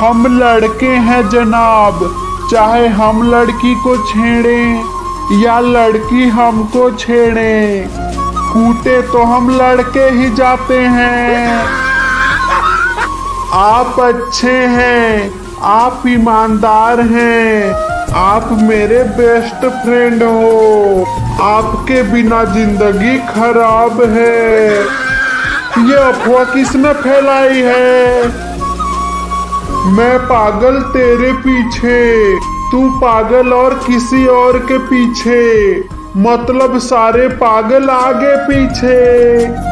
हम लड़के हैं जनाब, चाहे हम लड़की को छेड़े या लड़की हमको छेड़े, कूटे तो हम लड़के ही जाते हैं। आप अच्छे हैं, आप ईमानदार हैं, आप मेरे बेस्ट फ्रेंड हो, आपके बिना ज़िंदगी खराब है। ये अफवाह किसने फैलाई है? मैं पागल तेरे पीछे, तू पागल और किसी और के पीछे। मतलब सारे पागल आगे पीछे।